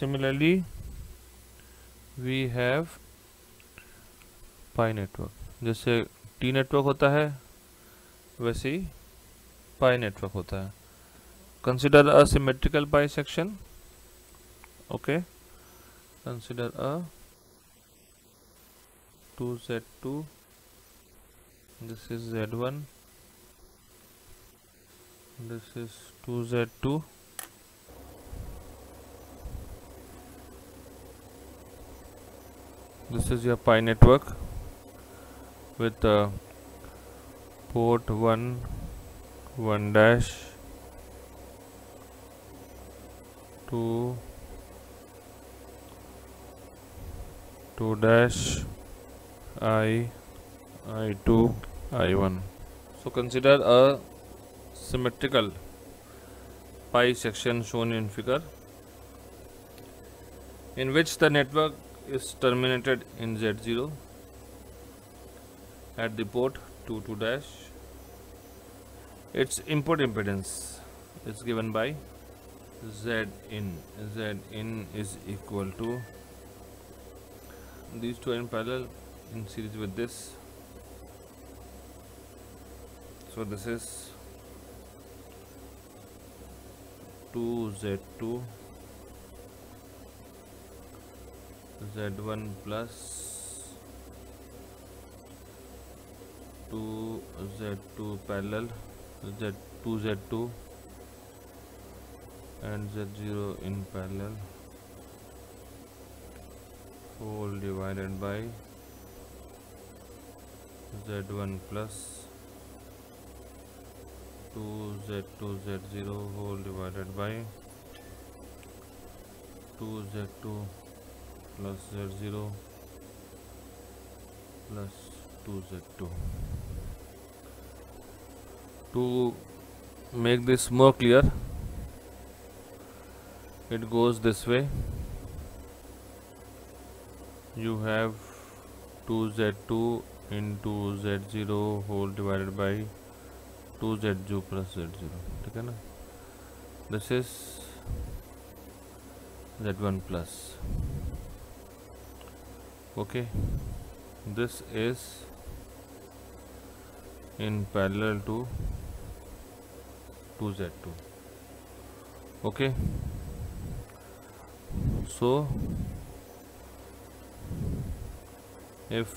similarly, we have pi network. जैसे T network होता है, वैसे ही पाई नेटवर्क होता है। Consider a symmetrical pi section okay consider a 2z2 this is z1 this is 2z2 this is your pi network with uh, port 1 1 dash 2 2 dash i i2 i1 so consider a symmetrical pi section shown in figure in which the network is terminated in Z0 at the port 2 2 dash. Its input impedance is given by Z in Z in is equal to these two are in parallel in series with this. So this is 2z2 z1 plus 2z2 parallel z2 z2 and z0 in parallel. Whole divided by z1 plus 2z2 z0 whole divided by 2z2 plus z0 plus 2z2 to make this more clear it goes this way you have 2z2 into z0 whole divided by 2z0 plus z0 ठीक है ना this is z1 plus okay. This is in parallel to 2z2 okay. So if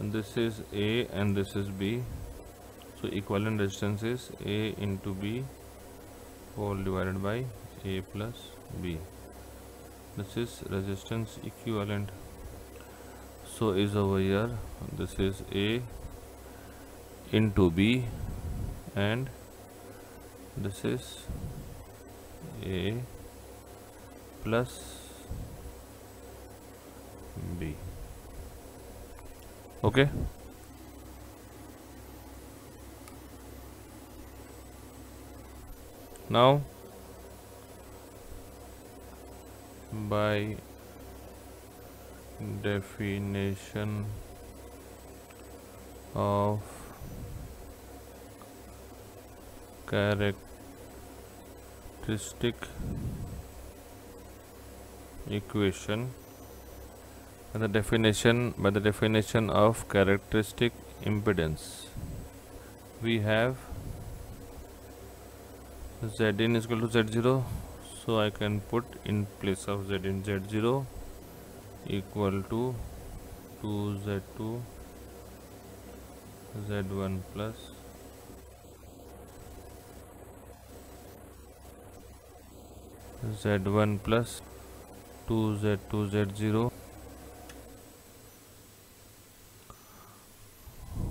this is A and this is B so equivalent resistance is A into B whole divided by A plus B this is resistance equivalent. So is over here. This is A into B and this is A plus B. Okay? Now by definition of characteristic equation. By the definition by the definition of characteristic impedance we have Zin is equal to Z0 so I can put in place of Z in Z0 equal to 2Z2 Z1 plus Z1 plus 2Z2 Z0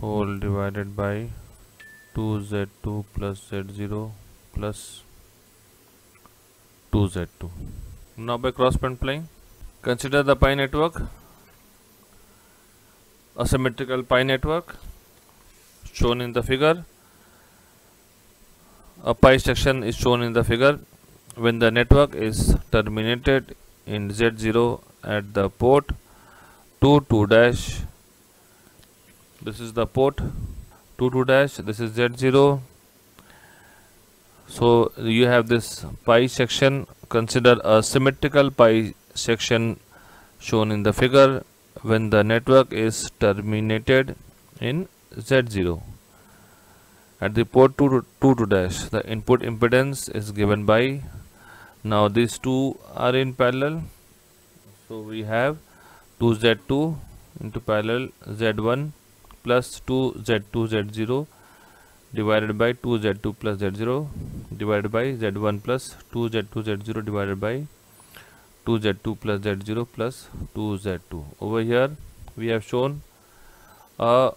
whole divided by 2Z2 plus Z0 plus 2z2 now by cross multiplying consider the pi network. A symmetrical pi network shown in the figure. A pi section is shown in the figure when the network is terminated in z0 at the port 2 2 dash. This is the port 2 2 dash. This is z0 so you have this pi section. Consider a symmetrical pi section shown in the figure when the network is terminated in Z0 at the port 2 to, 2 to dash the input impedance is given by now these two are in parallel. So we have 2z2 into parallel z1 plus 2z2 z0 divided by 2z2 plus z0 divided by z1 plus 2z2 z0 divided by 2z2 plus z0 plus 2z2 over here we have shown uh,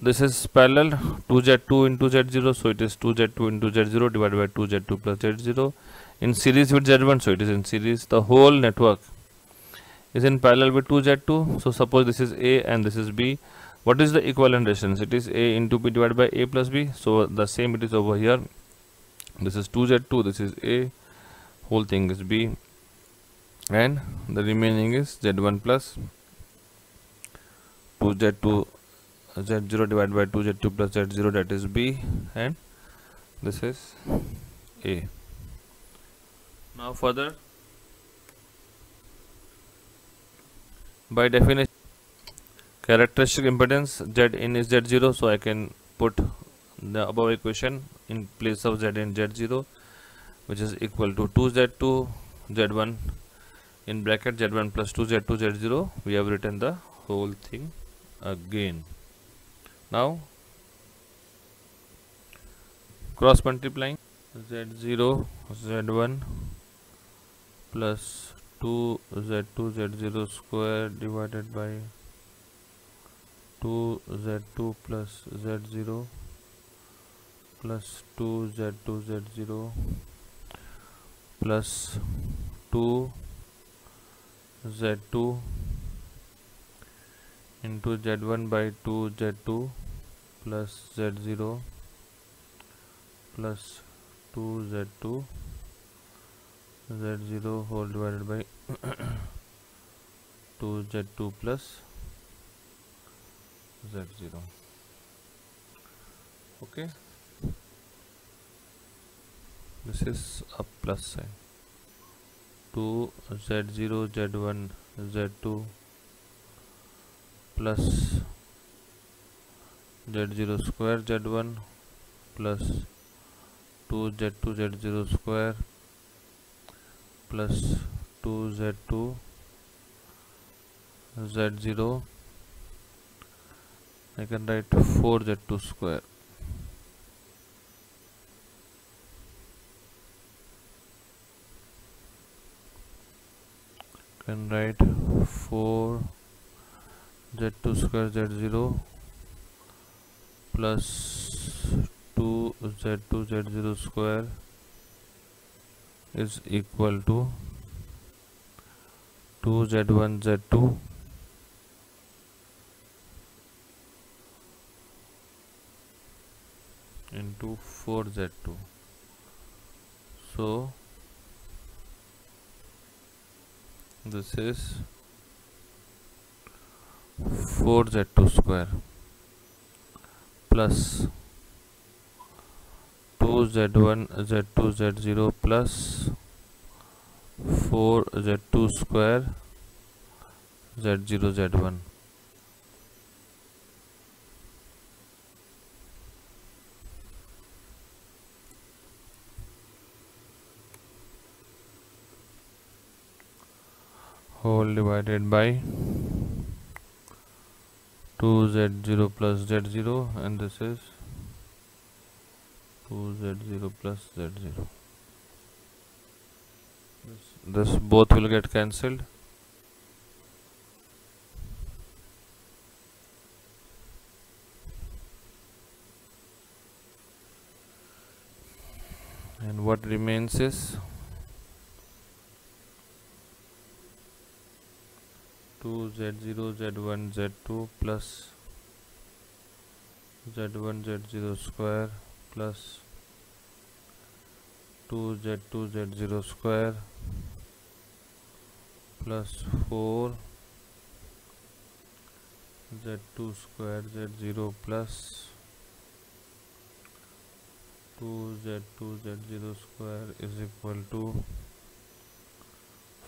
this is parallel 2z2 into z0 so it is 2z2 into z0 divided by 2z2 plus z0 in series with z1 so it is in series. The whole network is in parallel with 2z2 so suppose this is a and this is b what is the equivalent resistance it is a into b divided by a plus b. So the same it is over here. This is 2z2 this is a. Whole thing is b. And the remaining is z1 plus 2z2 z0 divided by 2z2 plus z0 that is b. And this is a. Now further. By definition characteristic impedance z in is z0 so I can put the above equation in place of z in z0 which is equal to 2z2 z1 in bracket z1 plus 2 z2 z0 we have written the whole thing again. Now cross multiplying z0 z1 plus 2 z2 z0 square divided by 2 z2 plus z0 plus 2 z2 z0 plus 2 z2 into z1 by 2 z2 plus z0 plus 2 z2 z0 whole divided by 2 z2 plus z0 okay this is a plus sign. 2 z0 z1 z2 plus z0 square z1 plus 2 z2 z0 square. Plus 2 z2 z0 I can write 4 z2 square. Can write 4 z2 square z0 plus 2 z2 z0 square is equal to 2 z1 z2 into 4 z2 so this is 4z2 square plus 2z1 z2 z0 plus 4z2 square z0 z1 whole divided by 2z0 plus z0 and this is 2z0 plus z0 this, this both will get cancelled. And what remains is 2 z0 z1 z2 plus z1 z0 square plus 2 z2 z0 square plus 4 z2 square z0 plus 2z2 z0 square is equal to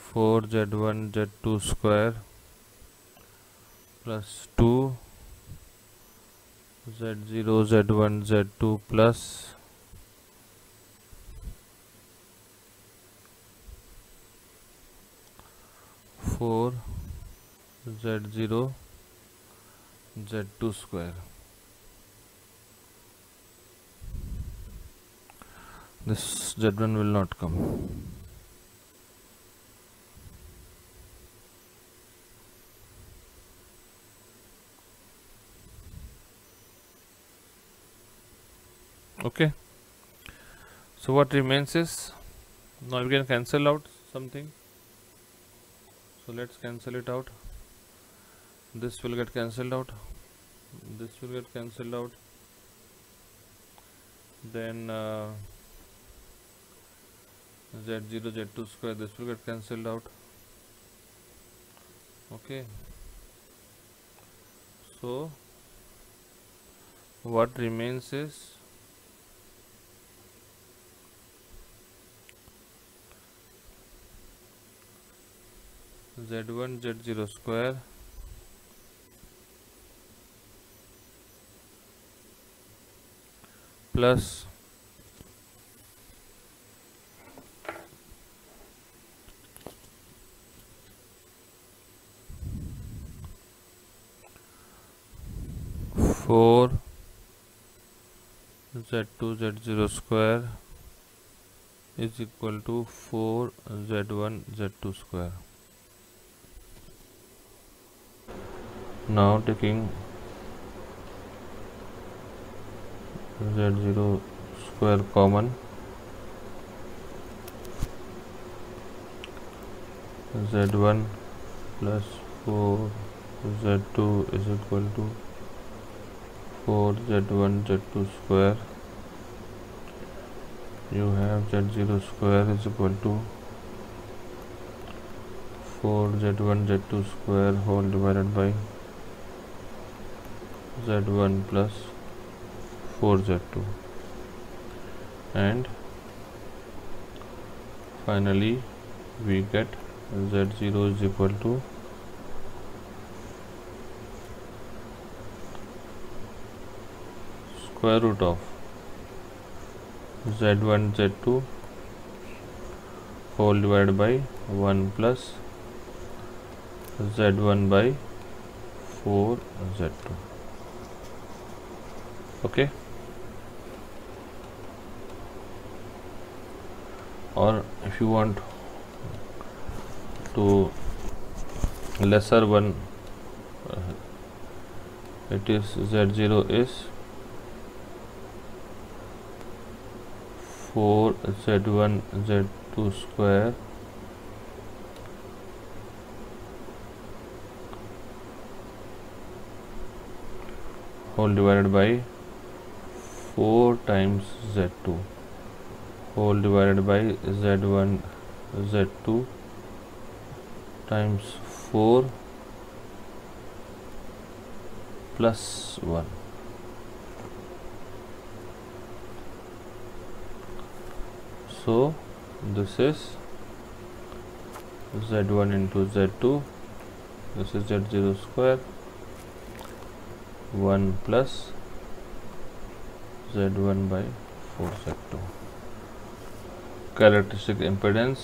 4z1 z2 square plus 2 z0 z1 z2 plus 4 z0 z2 square. This z1 will not come okay. So what remains is now we can cancel out something. So let's cancel it out. This will get cancelled out. This will get cancelled out. Then uh, z0 z2 square this will get cancelled out. Okay. So what remains is z1 z0 square. Plus four z2 z0 square is equal to 4 z1 z2 square now taking z0 square common. Z1 plus 4 z2 is equal to 4 z1 z2 square. You have z0 square is equal to 4 z1 z2 square whole divided by z1 plus 4z2 and finally we get z0 is equal to square root of z1 z2 whole divided by 1 plus z1 by 4 z2 okay. Or if you want to lesser one uh, it is z0 is 4 z1 z2 square whole divided by 4 times z2 whole divided by z1 z2 times 4 plus 1 so this is z1 into z2 this is z0 square 1 plus z1 by 4 z2 characteristic impedance.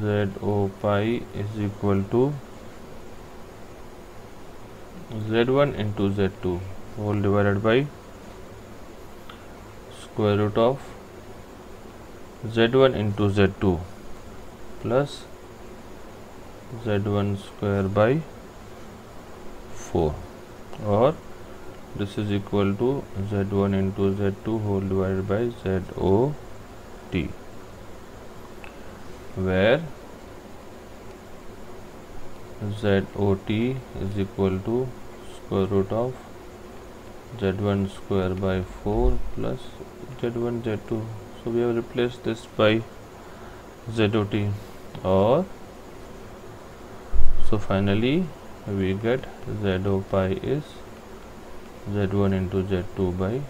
ZO pi is equal to Z1 into Z2 whole divided by square root of Z1 into Z2 plus Z1 square by 4 or this is equal to z1 into z2 whole divided by zot where zot is equal to square root of z1 square by 4 plus z1 z2 so we have replaced this by zot or so finally we get ZO pi is z1 into z2 by